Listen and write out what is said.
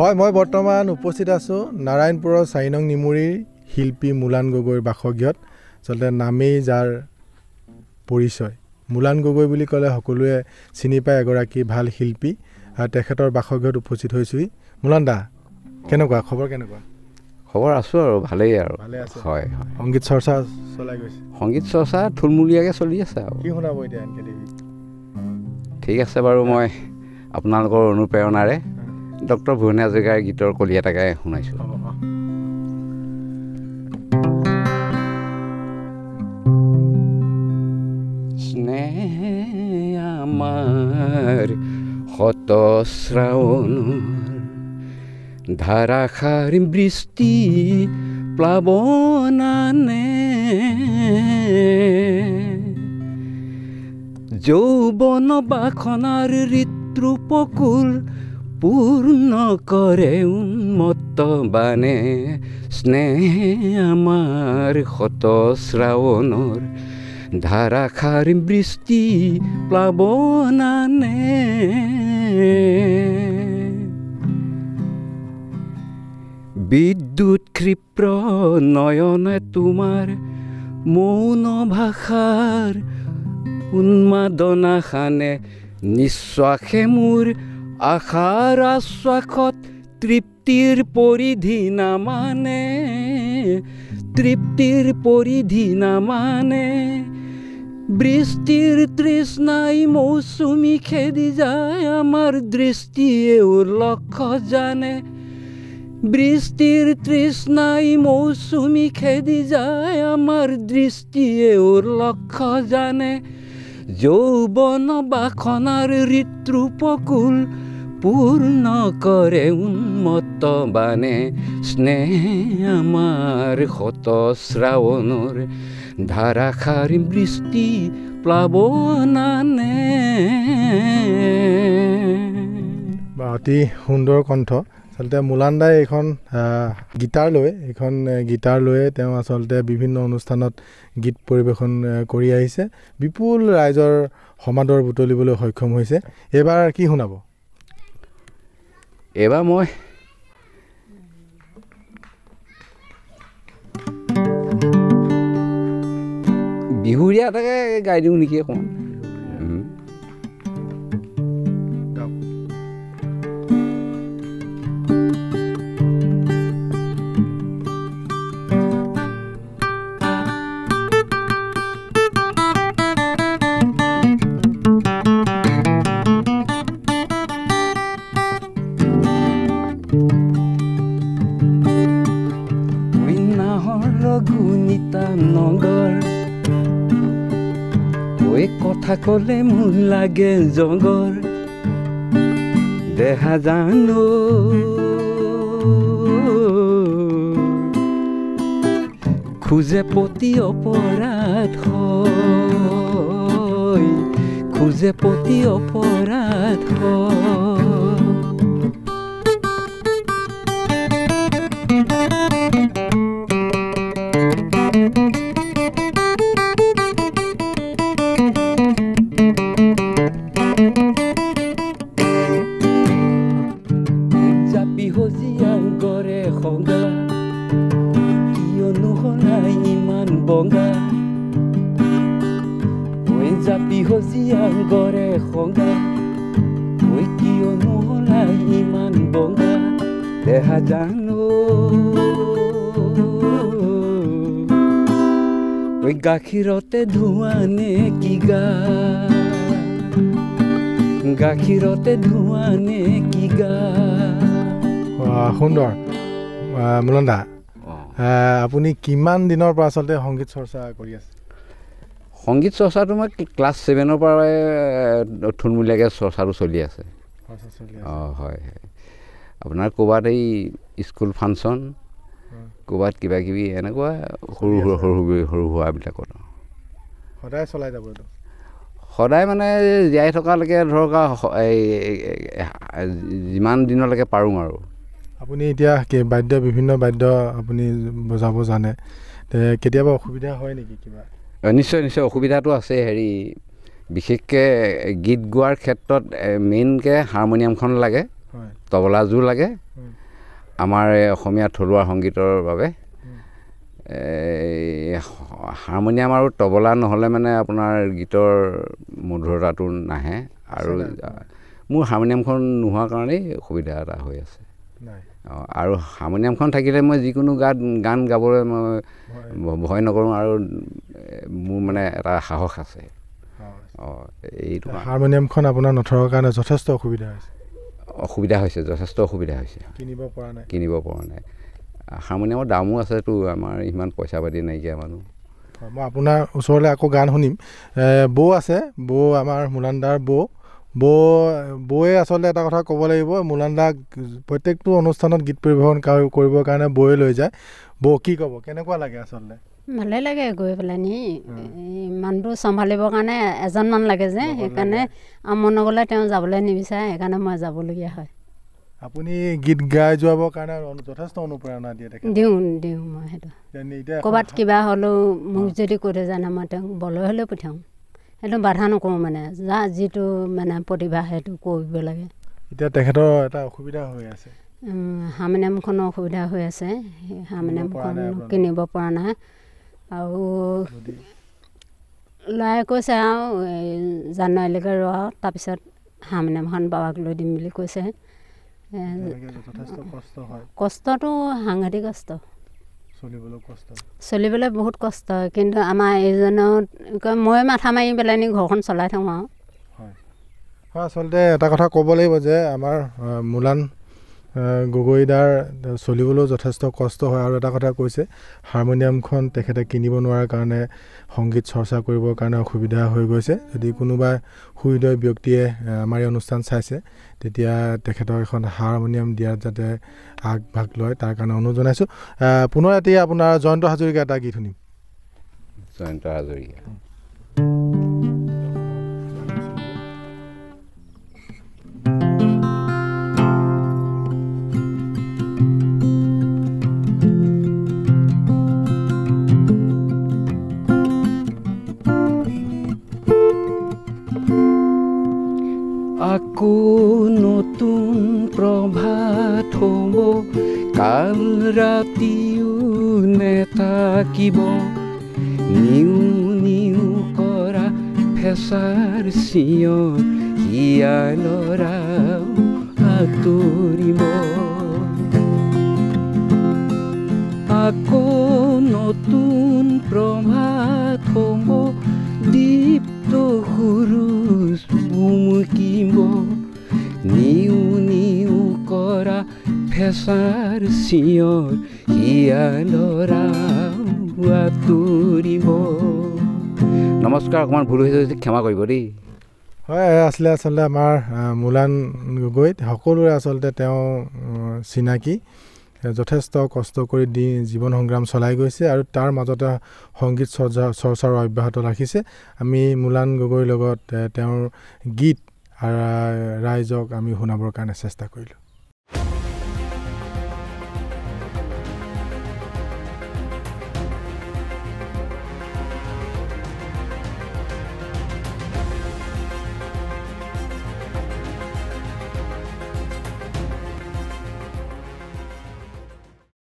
হয় মই বৰ্তমান উপস্থিত আছোঁ নাৰায়ণপুৰৰ চাৰি নং নিমুৰীৰ শিল্পী মোলান গগৈৰ বাসগৃহত আচলতে নামেই যাৰ পৰিচয়। মোলান গগৈ বুলি ক'লে সকলোৱে চিনি পায় এগৰাকী ভাল শিল্পী আৰু তেখেতৰ বাসগৃহত উপস্থিত হৈছোঁহি। মোলান দা কেনেকুৱা? খবৰ কেনেকুৱা? খবৰ আছোঁ আৰু ভালেই আৰু। হয় হয়। সংগীত চৰ্চা চলাই গৈছে? সংগীত চৰ্চা থুলমূলীয়াকৈ চলি আছে আৰু। কি শুনাব এতিয়া ঠিক আছে বাৰু মই আপোনালোকৰ অনুপ্ৰেৰণাৰে ডক্টৰ ভুৱন হাজৰিকাৰ গীতৰ কলি এটাকে শুনাইছোঁ। অঁ স্নেহ আমাৰ শত শ্ৰাৱণৰ ধাৰাসাৰ বৃষ্টি প্লাৱনানে যৌৱন বাসনাৰ ঋতুপকুল পূৰ্ণ কৰে উন্মত্ত বানে স্নেহ আমাৰ শত শ্ৰাৱণৰ ধাৰাসাৰ বৃষ্টি প্লাৱনানে বিদ্যুৎ ক্ষিপ্ৰ নয়নে তোমাৰ মৌন ভাষাৰ উন্মাদনা খানে নিশ্বাসে মোৰ আশাৰ আশ্বাসত তৃপ্তিৰ পৰিধি নামানে তৃপ্তিৰ পৰিধি নামানে। বৃষ্টিৰ তৃষ্ণাই মৌচুমী খেদি যায় আমাৰ দৃষ্টিয়েও লক্ষ্য জানে। বৃষ্টিৰ তৃষ্ণাই মৌচুমী খেদি যায় আমাৰ দৃষ্টিয়েও লক্ষ্য জানে। যৌৱন বাসনাৰ ঋতুপকুল পূৰ্ণ কৰে উন্মত্ত বানে স্নেহ আমাৰ শত শ্ৰাৱণৰ ধাৰাসাৰ বৃষ্টি প্লাৱনানে বা অতি সুন্দৰ কণ্ঠ। আচলতে মোলান দাই এইখন গীটাৰ লৈ এইখন গীটাৰ লৈয়ে তেওঁ আচলতে বিভিন্ন অনুষ্ঠানত গীত পৰিৱেশন কৰি আহিছে। বিপুল ৰাইজৰ সমাদৰ বুটলিবলৈ সক্ষম হৈছে। এইবাৰ কি শুনাব? এইবাৰ মই বিহুৰীয়া এটাকে গাই দিওঁ নেকি অকণমান কৈ কথা ক'লে মোৰ লাগে জগৰ। দেহা জানো। খোজে পতি অপৰাধ খোজে পতি অপৰাধ হয়। দেহা জানো ঐ গাখীৰতে ধোৱা নে কি গা? গাখীৰতে ধোৱা নে কি গা? আহ, সুন্দৰ। আহ, মোলন দা আহ, আপুনি কিমান দিনৰ পৰা আচলতে সংগীত চৰ্চা কৰি আছে? সংগীত চৰ্চাটো মই ক্লাছ ছেভেনৰ পৰাই থুলমূলীয়াকৈ চৰ্চাটো চলি আছে। চৰ্চা চলি আছে। অঁ হয় হয়। আপোনাৰ ক'ৰবাত এই স্কুল ফাংচন ক'ৰবাত কিবা কিবি এনেকুৱা সৰু সৰু সৰু সৰু সৰু সুৰাবিলাকত সদায় চলাই যাব এইটো? সদায় মানে জীয়াই থকালৈকে ধৰক এই যিমান দিনলৈকে পাৰোঁ আৰু। আপুনি এতিয়া বাদ্য বিভিন্ন বাদ্য আপুনি বজাব জানে কেতিয়াবা অসুবিধা হয় নেকি কিবা? নিশ্চয় নিশ্চয় অসুবিধাটো আছে। হেৰি বিশেষকৈ গীত গোৱাৰ ক্ষেত্ৰত মেইনকৈ হাৰমনিয়ামখন লাগে। তবলাযোৰ লাগে। আমাৰ এই অসমীয়া থলুৱা সংগীতৰ বাবে। এই হাৰমনিয়াম আৰু তবলা নহ'লে মানে আপোনাৰ গীতৰ মধুৰতাটো নাহে আৰু মোৰ হাৰমনিয়ামখন নোহোৱাৰ কাৰণেই অসুবিধা এটা হৈ আছে। অঁ আৰু হাৰমনিয়ামখন থাকিলে মই যিকোনো গাত গান গাবলৈ মই ভয়। নকৰোঁ আৰু মোৰ মানে এটা সাহস আছে। অঁ এইটো হাৰমনিয়ামখন আপোনাৰ নথকাৰ কাৰণে যথেষ্ট অসুবিধা হৈছে। অসুবিধা হৈছে যথেষ্ট অসুবিধা হৈছে। কিনিব পৰা নাই। কিনিব পৰা নাই। হাৰমনিয়ামৰ দামো আছেতো আমাৰ ইমান পইচা পাতি নাইকিয়া মানুহ। মই আপোনাৰ ওচৰলৈ আকৌ গান শুনিম। বৌ আছে বৌ আমাৰ মোলানদাৰ বৌ। বৌ বৌয়ে আচলতে এটা কথা ক'ব লাগিব মোলানদাক প্ৰত্যেকটো অনুষ্ঠানত গীত পৰিৱেশন কাৰ- কৰিবৰ কাৰণে বৌয়ে লৈ যায়। বৌ কি ক'ব? কেনেকুৱা লাগে আচলতে? ভালে লাগে গৈ পেলাই নি। মানুহটো চম্ভালিবৰ কাৰণে এজনমান লাগে যে সেইকাৰণে আৰু মই নগ'লে তেওঁ যাবলৈ নিবিচাৰে সেইকাৰণে মই যাবলগীয়া হয়। আপুনি গীত গাই যোৱাবৰ কাৰণে যথেষ্ট অনুপ্ৰেৰণা দিয়ে দিওঁ দিওঁ মই সেইটো। ক'ৰবাত কিবা হ'লেও মোক যদি কৈ থৈ যায় না মই তেওঁক বলৈ হ'লেও পঠিয়াওঁ। সেইটো বাধা নকৰোঁ মানে যা যিটো মানে প্ৰতিভা সেইটো কৰিব লাগে। এতিয়া তেখেতৰ এটা অসুবিধা হৈ আছে। হাৰমনিয়ামখনৰ অসুবিধা হৈ আছে। সেই হাৰমনিয়ামখন? কিনিব পৰা নাই। আৰু ল'ৰাই কৈছে আৰু এই জানুৱাৰীলৈকে ৰ তাৰপিছত হাৰমনিয়ামখন বাবাক লৈ দিম বুলি কৈছে। কষ্টটো সাংঘাতিক কষ্ট। চলিবলৈ বহুত কষ্ট হয় কিন্তু আমাৰ এইজনৰ কয় মই মাথা মাৰি পেলাই নি ঘৰখন চলাই থাকোঁ আৰু। হয়। আচলতে এটা কথা ক'ব লাগিব যে আমাৰ মোলান গগৈদাৰ চলিবলৈও যথেষ্ট কষ্ট হয় আৰু এটা কথা কৈছে হাৰমনিয়ামখন তেখেতে কিনিব নোৱাৰাৰ কাৰণে সংগীত চৰ্চা কৰিবৰ কাৰণে অসুবিধা হৈ গৈছে। যদি কোনোবা সুহৃদয় ব্যক্তিয়ে আমাৰ এই অনুষ্ঠান চাইছে তেতিয়া তেখেতক এখন হাৰমনিয়াম দিয়াত যাতে আগভাগ লয় তাৰ কাৰণে অনুৰোধ জনাইছোঁ। পুনৰ এতিয়া আপোনাৰ জয়ন্ত হাজৰিকা এটা গীত শুনিম। জয়ন্ত হাজৰিকা। আকৌ নতুন প্ৰভাত হ'ব। কাল ৰাতিও নেতাকিব নিউ নিউ কৰা ফেঁচাৰ চিঞৰ শিয়ালৰাও আঁতৰিব। আকৌ নতুন প্ৰভাত হ'ব। দীপ্ত সুৰুজ ফেঁচাৰ চিঞৰ শিয়ালৰাও আঁতৰিব নমস্কাৰ অকণমান ভুল হৈছে যদি ক্ষমা কৰিব দেই হয় আছিলে আচলতে আমাৰ মোলান গগৈ সকলোৰে আচলতে তেওঁ চিনাকি যথেষ্ট কষ্ট কৰি দি জীৱন সংগ্ৰাম চলাই গৈছে আৰু তাৰ মাজতে সংগীত চৰ্চা চৰ্চাৰো অব্যাহত ৰাখিছে আমি মোলান গগৈৰ লগত তেওঁৰ গীত ৰাইজক আমি শুনাবৰ কাৰণে চেষ্টা কৰিলোঁ